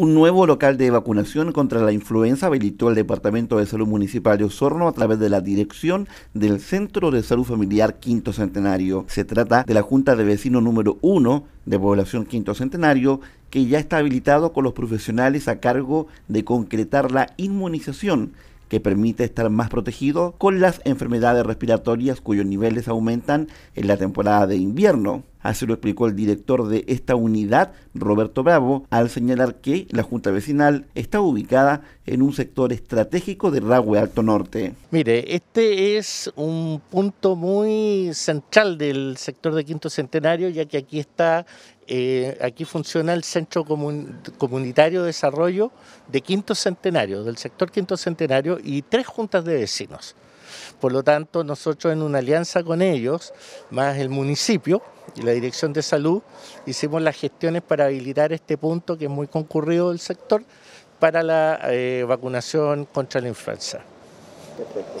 Un nuevo local de vacunación contra la influenza habilitó el Departamento de Salud Municipal de Osorno a través de la dirección del Centro de Salud Familiar Quinto Centenario. Se trata de la Junta de Vecinos número 1 de Población Quinto Centenario que ya está habilitado con los profesionales a cargo de concretar la inmunización que permite estar más protegido con las enfermedades respiratorias cuyos niveles aumentan en la temporada de invierno. Así lo explicó el director de esta unidad, Roberto Bravo, al señalar que la Junta Vecinal está ubicada en un sector estratégico de Ragüe Alto Norte. Mire, este es un punto muy central del sector de Quinto Centenario, ya que aquí está, eh, aquí funciona el Centro Comunitario de Desarrollo de Quinto Centenario, del sector Quinto Centenario, y tres juntas de vecinos. Por lo tanto, nosotros en una alianza con ellos, más el municipio y la Dirección de Salud, hicimos las gestiones para habilitar este punto que es muy concurrido del sector para la eh, vacunación contra la influenza.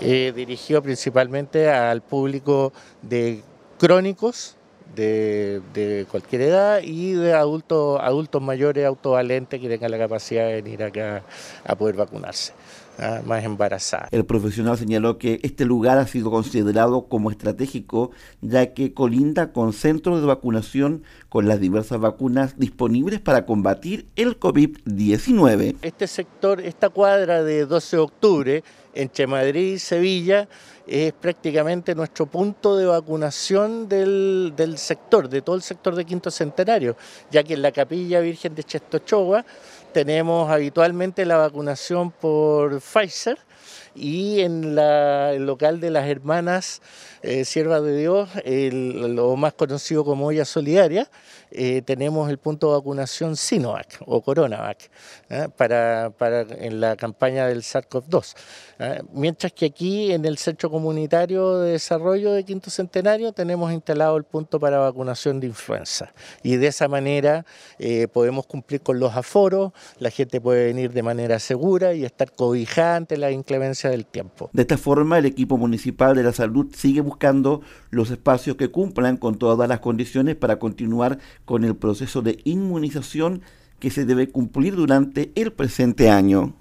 Eh, dirigido principalmente al público de crónicos de, cualquier edad y de adultos, adultos mayores autovalentes que tengan la capacidad de venir acá a poder vacunarse. ¿ah? más embarazadas. El profesional señaló que este lugar ha sido considerado como estratégico ya que colinda con centros de vacunación con las diversas vacunas disponibles para combatir el COVID-19. Este sector, esta cuadra de 12 de octubre entre Madrid y Sevilla es prácticamente nuestro punto de vacunación del, del, sector, de todo el sector de Quinto Centenario, ya que en la Capilla Virgen de Chestochowa tenemos habitualmente la vacunación por Pfizer y en el local de las hermanas eh, Siervas de Dios, lo más conocido como Olla Solidaria, eh, tenemos el punto de vacunación Sinovac o Coronavac ¿eh? para, en la campaña del SARS-CoV-2. Mientras que aquí en el Centro Comunitario de Desarrollo de Quinto Centenario tenemos instalado el punto para vacunación de influenza. Y de esa manera podemos cumplir con los aforos, la gente puede venir de manera segura y estar cobijada ante la del tiempo. De esta forma, el equipo municipal de la salud sigue buscando los espacios que cumplan con todas las condiciones para continuar con el proceso de inmunización que se debe cumplir durante el presente año.